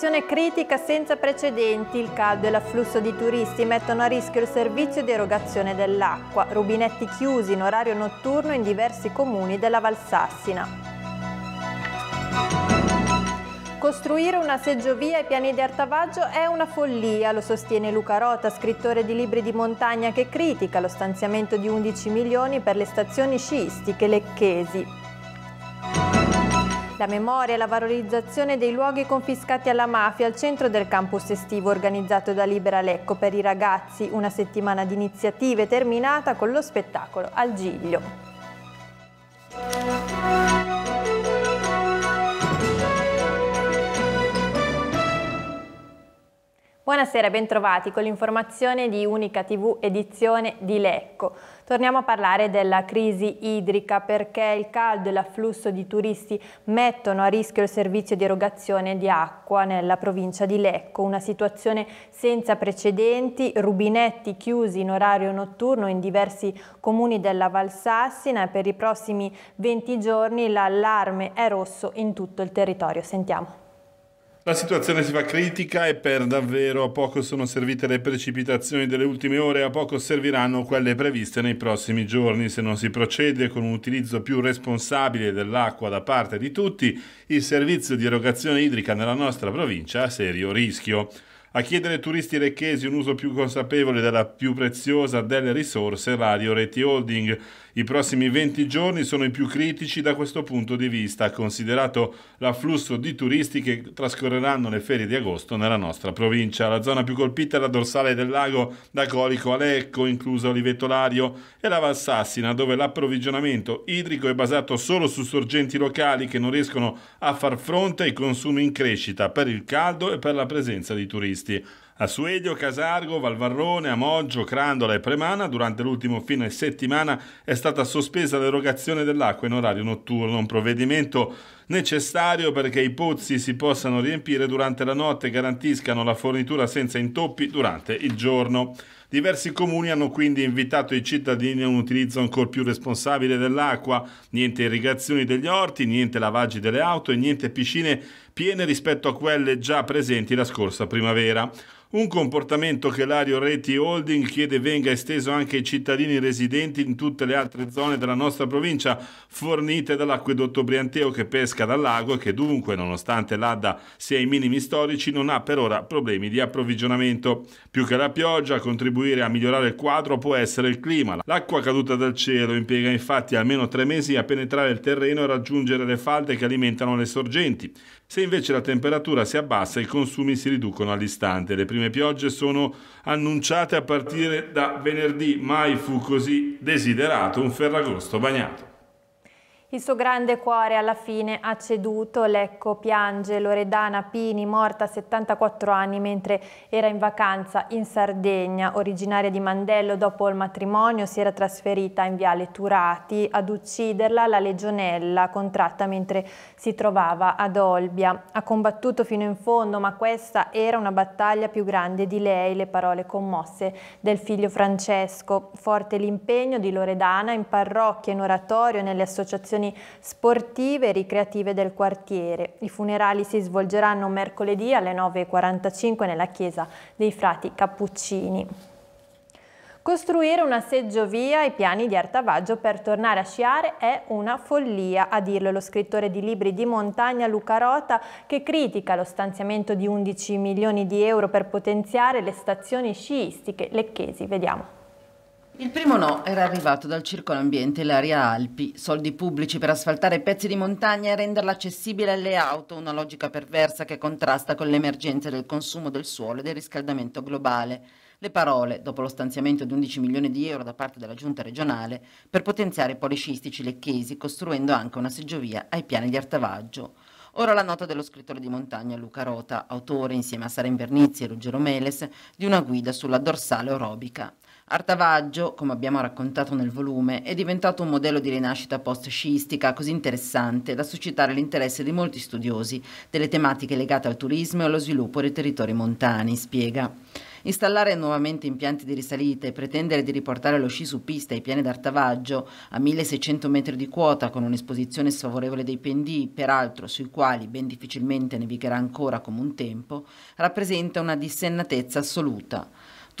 Situazione critica senza precedenti. Il caldo e l'afflusso di turisti mettono a rischio il servizio di erogazione dell'acqua. Rubinetti chiusi in orario notturno in diversi comuni della Valsassina. Costruire una seggiovia ai piani di Artavaggio è una follia, lo sostiene Luca Rota, scrittore di libri di montagna che critica lo stanziamento di 11 milioni per le stazioni sciistiche lecchesi. La memoria e la valorizzazione dei luoghi confiscati alla mafia al centro del campus estivo organizzato da Libera Lecco per i ragazzi, una settimana di iniziative terminata con lo spettacolo al Giglio. Buonasera e bentrovati con l'informazione di Unica TV edizione di Lecco. Torniamo a parlare della crisi idrica perché il caldo e l'afflusso di turisti mettono a rischio il servizio di erogazione di acqua nella provincia di Lecco, una situazione senza precedenti, rubinetti chiusi in orario notturno in diversi comuni della Valsassina e per i prossimi 20 giorni l'allarme è rosso in tutto il territorio. Sentiamo. La situazione si fa critica e per davvero a poco sono servite le precipitazioni delle ultime ore, a poco serviranno quelle previste nei prossimi giorni. Se non si procede con un utilizzo più responsabile dell'acqua da parte di tutti, il servizio di erogazione idrica nella nostra provincia ha serio rischio. A chiedere ai turisti lecchesi un uso più consapevole della più preziosa delle risorse, Radio Reti Holding, i prossimi 20 giorni sono i più critici da questo punto di vista, considerato l'afflusso di turisti che trascorreranno le ferie di agosto nella nostra provincia. La zona più colpita è la dorsale del lago da Colico a Lecco, inclusa Oliveto Lario, e la Valsassina, dove l'approvvigionamento idrico è basato solo su sorgenti locali che non riescono a far fronte ai consumi in crescita per il caldo e per la presenza di turisti. A Suedio, Casargo, Valvarrone, Amoggio, Crandola e Premana. Durante l'ultimo fine settimana è stata sospesa l'erogazione dell'acqua in orario notturno, un provvedimento necessario perché i pozzi si possano riempire durante la notte e garantiscano la fornitura senza intoppi durante il giorno. Diversi comuni hanno quindi invitato i cittadini a un utilizzo ancora più responsabile dell'acqua, niente irrigazioni degli orti, niente lavaggi delle auto e niente piscine piene rispetto a quelle già presenti la scorsa primavera. Un comportamento che l'Ario Reti Holding chiede venga esteso anche ai cittadini residenti in tutte le altre zone della nostra provincia fornite dall'acquedotto Brianteo che pesca dal lago e che dunque, nonostante l'Adda sia ai minimi storici, non ha per ora problemi di approvvigionamento. Più che la pioggia, a contribuire a migliorare il quadro può essere il clima. L'acqua caduta dal cielo impiega infatti almeno tre mesi a penetrare il terreno e raggiungere le falde che alimentano le sorgenti. Se invece la temperatura si abbassa, i consumi si riducono all'istante. Le prime piogge sono annunciate a partire da venerdì. Mai fu così desiderato un ferragosto bagnato. Il suo grande cuore alla fine ha ceduto, Lecco piange Loredana Pini, morta a 74 anni mentre era in vacanza in Sardegna, originaria di Mandello dopo il matrimonio si era trasferita in Viale Turati, ad ucciderla la legionella contratta mentre si trovava ad Olbia. Ha combattuto fino in fondo ma questa era una battaglia più grande di lei, le parole commosse del figlio Francesco. Forte l'impegno di Loredana in parrocchia, in oratorio, nelle associazioni manifestazioni sportive e ricreative del quartiere. I funerali si svolgeranno mercoledì alle 9.45 nella chiesa dei frati Cappuccini. Costruire una seggiovia ai piani di Artavaggio per tornare a sciare è una follia, a dirlo lo scrittore di libri di montagna Luca Rota che critica lo stanziamento di 11 milioni di euro per potenziare le stazioni sciistiche lecchesi. Vediamo. Il primo no era arrivato dal circolo ambiente l'area Alpi, soldi pubblici per asfaltare pezzi di montagna e renderla accessibile alle auto, una logica perversa che contrasta con l'emergenza del consumo del suolo e del riscaldamento globale. Le parole, dopo lo stanziamento di 11 milioni di euro da parte della giunta regionale, per potenziare i poliscistici lecchesi, costruendo anche una seggiovia ai piani di Artavaggio. Ora la nota dello scrittore di montagna Luca Rota, autore insieme a Sara Invernizzi e Ruggero Meles di una guida sulla dorsale orobica. Artavaggio, come abbiamo raccontato nel volume, è diventato un modello di rinascita post-sciistica così interessante da suscitare l'interesse di molti studiosi delle tematiche legate al turismo e allo sviluppo dei territori montani, spiega. Installare nuovamente impianti di risalita e pretendere di riportare lo sci su pista ai piani d'Artavaggio a 1600 metri di quota con un'esposizione sfavorevole dei pendii, peraltro sui quali ben difficilmente nevigherà ancora come un tempo, rappresenta una dissennatezza assoluta.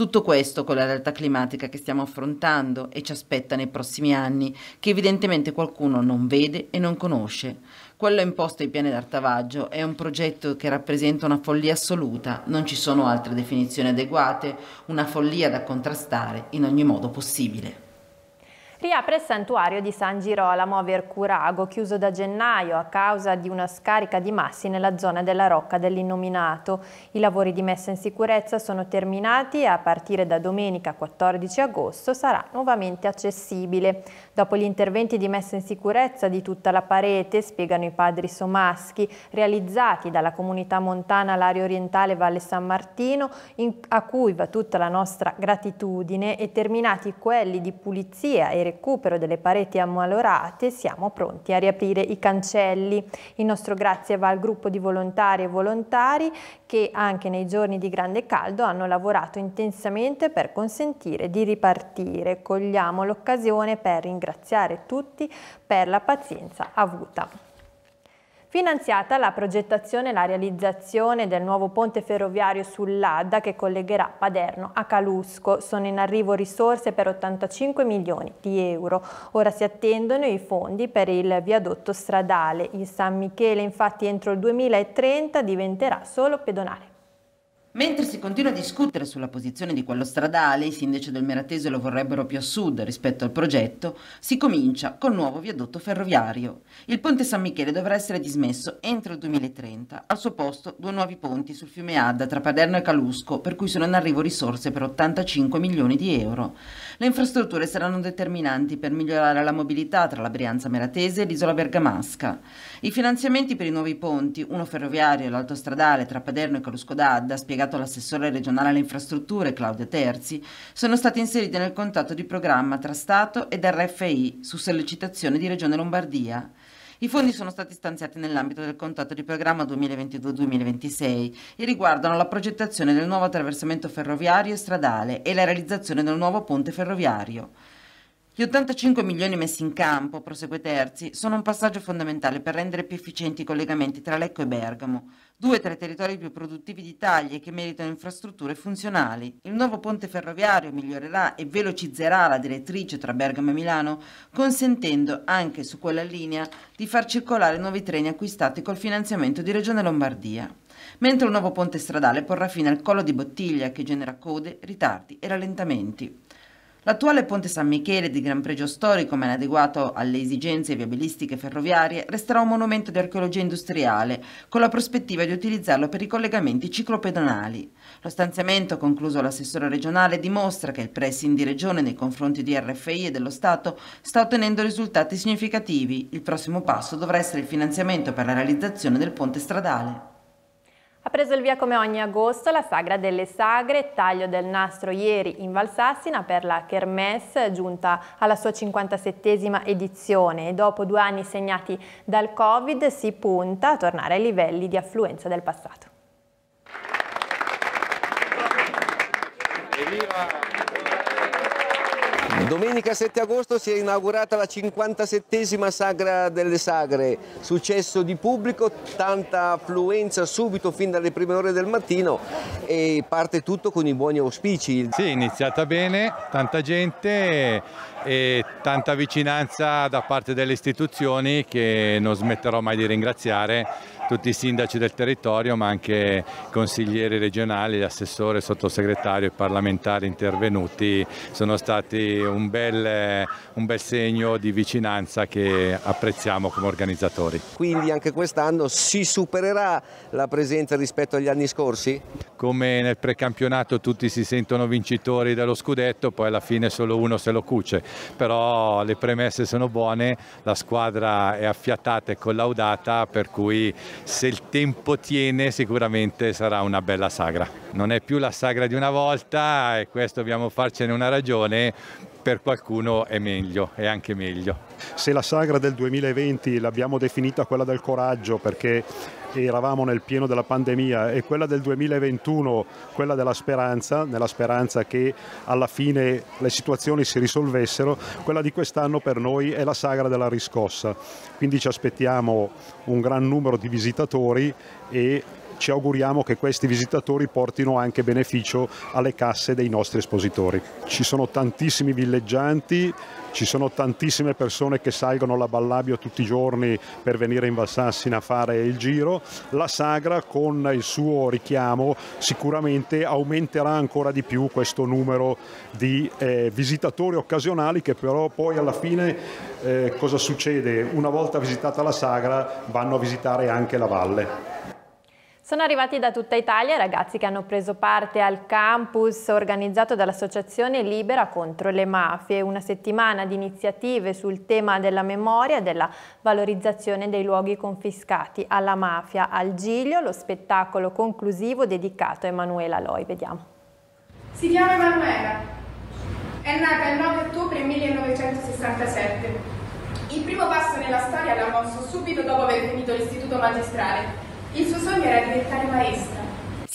Tutto questo con la realtà climatica che stiamo affrontando e ci aspetta nei prossimi anni, che evidentemente qualcuno non vede e non conosce. Quello imposto ai piani d'Artavaggio è un progetto che rappresenta una follia assoluta, non ci sono altre definizioni adeguate, una follia da contrastare in ogni modo possibile. Riapre il santuario di San Girolamo a Vercurago, chiuso da gennaio a causa di una scarica di massi nella zona della Rocca dell'Innominato. I lavori di messa in sicurezza sono terminati e a partire da domenica 14 agosto sarà nuovamente accessibile. Dopo gli interventi di messa in sicurezza di tutta la parete, spiegano i padri somaschi, realizzati dalla comunità montana Lario Orientale Valle San Martino, in, a cui va tutta la nostra gratitudine, e terminati quelli di pulizia e recupero delle pareti ammalorate siamo pronti a riaprire i cancelli. Il nostro grazie va al gruppo di volontari e volontari che anche nei giorni di grande caldo hanno lavorato intensamente per consentire di ripartire. Cogliamo l'occasione per ringraziare tutti per la pazienza avuta. Finanziata la progettazione e la realizzazione del nuovo ponte ferroviario sull'Adda che collegherà Paderno a Calusco. Sono in arrivo risorse per 85 milioni di euro. Ora si attendono i fondi per il viadotto stradale. Il San Michele infatti entro il 2030 diventerà solo pedonale. Mentre si continua a discutere sulla posizione di quello stradale, i sindaci del Meratese lo vorrebbero più a sud rispetto al progetto, si comincia col nuovo viadotto ferroviario. Il ponte San Michele dovrà essere dismesso entro il 2030. Al suo posto due nuovi ponti sul fiume Adda tra Paderno e Calusco, per cui sono in arrivo risorse per 85 milioni di euro. Le infrastrutture saranno determinanti per migliorare la mobilità tra la Brianza Meratese e l'isola Bergamasca. I finanziamenti per i nuovi ponti, uno ferroviario e l'altro stradale tra Paderno e Calusco d'Adda, spiegato l'assessore regionale alle infrastrutture Claudia Terzi, sono stati inseriti nel contratto di programma tra Stato ed RFI su sollecitazione di Regione Lombardia. I fondi sono stati stanziati nell'ambito del contratto di programma 2022-2026 e riguardano la progettazione del nuovo attraversamento ferroviario e stradale e la realizzazione del nuovo ponte ferroviario. Gli 85 milioni messi in campo, prosegue Terzi, sono un passaggio fondamentale per rendere più efficienti i collegamenti tra Lecco e Bergamo, due tra i territori più produttivi d'Italia e che meritano infrastrutture funzionali. Il nuovo ponte ferroviario migliorerà e velocizzerà la direttrice tra Bergamo e Milano, consentendo anche su quella linea di far circolare nuovi treni acquistati col finanziamento di Regione Lombardia mentre un nuovo ponte stradale porrà fine al collo di bottiglia che genera code, ritardi e rallentamenti. L'attuale ponte San Michele di gran pregio storico, ma inadeguato alle esigenze viabilistiche ferroviarie, resterà un monumento di archeologia industriale, con la prospettiva di utilizzarlo per i collegamenti ciclopedonali. Lo stanziamento, concluso l'assessore regionale, dimostra che il pressing di regione nei confronti di RFI e dello Stato sta ottenendo risultati significativi. Il prossimo passo dovrà essere il finanziamento per la realizzazione del ponte stradale. Ha preso il via come ogni agosto la Sagra delle Sagre, taglio del nastro ieri in Valsassina per la Kermesse, giunta alla sua 57esima edizione e dopo due anni segnati dal Covid si punta a tornare ai livelli di affluenza del passato. Evviva! Domenica 7 agosto si è inaugurata la 57esima Sagra delle Sagre, successo di pubblico, tanta affluenza subito fin dalle prime ore del mattino e parte tutto con i buoni auspici. Sì, è iniziata bene, tanta gente e tanta vicinanza da parte delle istituzioni che non smetterò mai di ringraziare tutti i sindaci del territorio ma anche consiglieri regionali, assessore, sottosegretario e parlamentari intervenuti sono stati un bel, un bel segno di vicinanza che apprezziamo come organizzatori. Quindi anche quest'anno si supererà la presenza rispetto agli anni scorsi? Come nel precampionato tutti si sentono vincitori dello scudetto, poi alla fine solo uno se lo cuce, però le premesse sono buone, la squadra è affiatata e collaudata per cui se il tempo tiene sicuramente sarà una bella sagra. Non è più la sagra di una volta e questo dobbiamo farcene una ragione per qualcuno è meglio, è anche meglio. Se la sagra del 2020 l'abbiamo definita quella del coraggio perché eravamo nel pieno della pandemia e quella del 2021 quella della speranza, nella speranza che alla fine le situazioni si risolvessero, quella di quest'anno per noi è la sagra della riscossa. Quindi ci aspettiamo un gran numero di visitatori e ci auguriamo che questi visitatori portino anche beneficio alle casse dei nostri espositori. Ci sono tantissimi villeggianti, ci sono tantissime persone che salgono la Ballabio tutti i giorni per venire in Valsassina a fare il giro. La sagra con il suo richiamo sicuramente aumenterà ancora di più questo numero di eh, visitatori occasionali che però poi alla fine eh, cosa succede? Una volta visitata la sagra vanno a visitare anche la valle. Sono arrivati da tutta Italia ragazzi che hanno preso parte al campus organizzato dall'Associazione Libera contro le mafie, una settimana di iniziative sul tema della memoria e della valorizzazione dei luoghi confiscati alla mafia. Al Giglio, lo spettacolo conclusivo dedicato a Emanuela Loi. Vediamo. Si chiama Emanuela. È nata il 9 ottobre 1967. Il primo passo nella storia l'ha mosso subito dopo aver finito l'istituto magistrale il suo sogno era diventare maestra.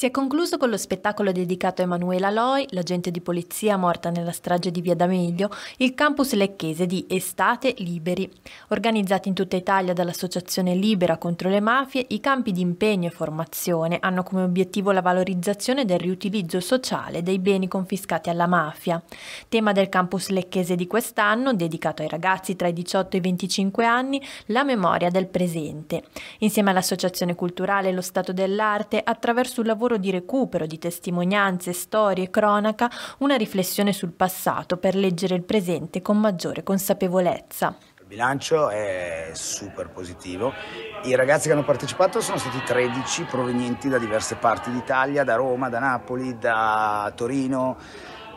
Si è concluso con lo spettacolo dedicato a Emanuela Loi, l'agente di polizia morta nella strage di Via D'Amelio, il campus lecchese di Estate Liberi. Organizzati in tutta Italia dall'Associazione Libera contro le mafie, i campi di impegno e formazione hanno come obiettivo la valorizzazione del riutilizzo sociale dei beni confiscati alla mafia. Tema del campus lecchese di quest'anno, dedicato ai ragazzi tra i 18 e i 25 anni, la memoria del presente. Insieme all'Associazione Culturale e lo Stato dell'Arte, attraverso un lavoro lavoro di recupero di testimonianze, storie, cronaca, una riflessione sul passato per leggere il presente con maggiore consapevolezza. Il bilancio è super positivo. I ragazzi che hanno partecipato sono stati 13 provenienti da diverse parti d'Italia, da Roma, da Napoli, da Torino,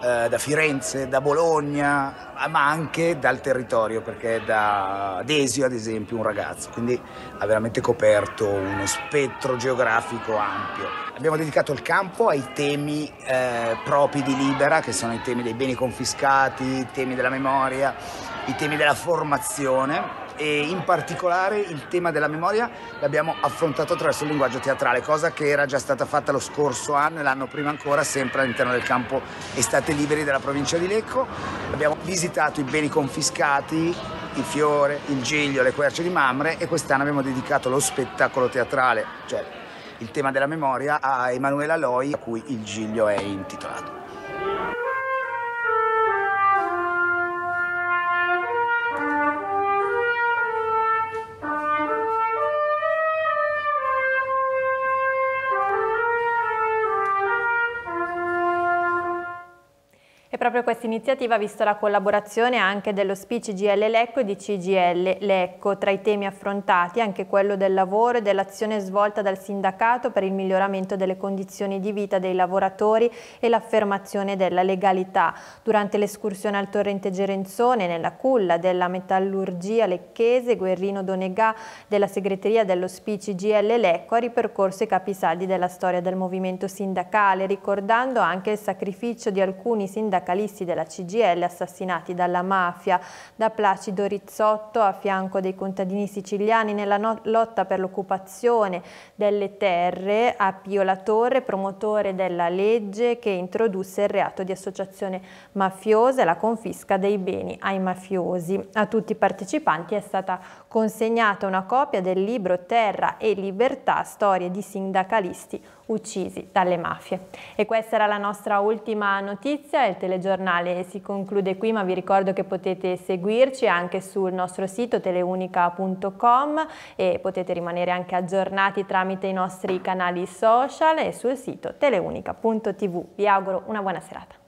eh, da Firenze, da Bologna, ma anche dal territorio, perché da Desio ad esempio un ragazzo, quindi ha veramente coperto uno spettro geografico ampio. Abbiamo dedicato il campo ai temi eh, propri di Libera, che sono i temi dei beni confiscati, i temi della memoria, i temi della formazione e in particolare il tema della memoria l'abbiamo affrontato attraverso il linguaggio teatrale, cosa che era già stata fatta lo scorso anno e l'anno prima ancora, sempre all'interno del campo Estate Liberi della provincia di Lecco. Abbiamo visitato i beni confiscati, il fiore, il giglio, le querce di Mamre e quest'anno abbiamo dedicato lo spettacolo teatrale, cioè il tema della memoria, a Emanuela Loi, a cui il giglio è intitolato. Proprio questa iniziativa ha visto la collaborazione anche dello CGL Lecco e di CGL Lecco. Tra i temi affrontati anche quello del lavoro e dell'azione svolta dal sindacato per il miglioramento delle condizioni di vita dei lavoratori e l'affermazione della legalità. Durante l'escursione al torrente Gerenzone, nella culla della metallurgia lecchese, Guerrino Donegà della segreteria dello CGL Lecco ha ripercorso i capisaldi della storia del movimento sindacale, ricordando anche il sacrificio di alcuni sindacalisti sindacalisti della CGL assassinati dalla mafia, da Placido Rizzotto a fianco dei contadini siciliani nella no lotta per l'occupazione delle terre, a Pio La Torre, promotore della legge che introdusse il reato di associazione mafiosa e la confisca dei beni ai mafiosi. A tutti i partecipanti è stata consegnata una copia del libro Terra e Libertà, storie di sindacalisti uccisi dalle mafie. E questa era la nostra ultima notizia, il telegiornale si conclude qui ma vi ricordo che potete seguirci anche sul nostro sito teleunica.com e potete rimanere anche aggiornati tramite i nostri canali social e sul sito teleunica.tv. Vi auguro una buona serata.